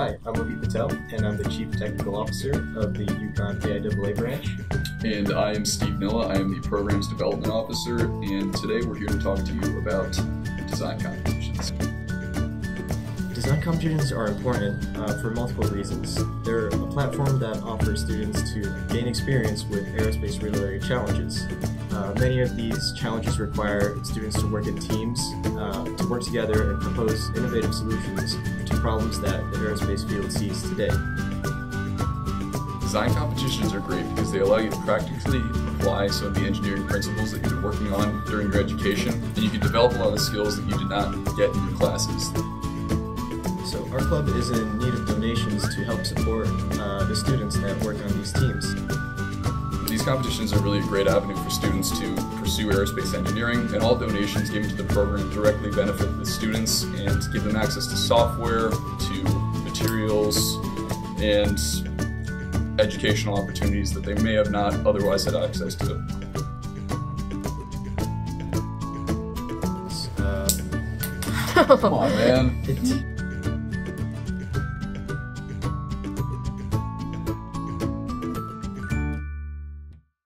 Hi, I'm Wahid Patel, and I'm the Chief Technical Officer of the UConn AIAA branch. And I am Steve Nilla. I am the Programs Development Officer, and today we're here to talk to you about design competitions. Design competitions are important uh, for multiple reasons. They're a platform that offers students to gain experience with aerospace-related challenges. Uh, many of these challenges require students to work in teams, uh, to work together and propose innovative solutions to problems that the aerospace field sees today. Design competitions are great because they allow you to practically apply some of the engineering principles that you've been working on during your education, and you can develop a lot of skills that you did not get in your classes. So our club is in need of donations to help support uh, the students that work on these teams. These competitions are really a great avenue for students to pursue aerospace engineering, and all donations given to the program directly benefit the students and give them access to software, to materials, and educational opportunities that they may have not otherwise had access to. Uh, Come on, man.